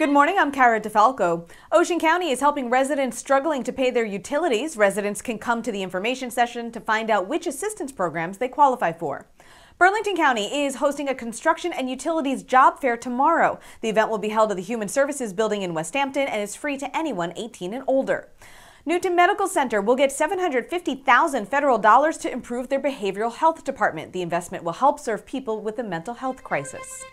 Good morning, I'm Kara DeFalco. Ocean County is helping residents struggling to pay their utilities. Residents can come to the information session to find out which assistance programs they qualify for. Burlington County is hosting a construction and utilities job fair tomorrow. The event will be held at the Human Services Building in Westampton and is free to anyone 18 and older. Newton Medical Center will get 750,000 federal dollars to improve their behavioral health department. The investment will help serve people with a mental health crisis.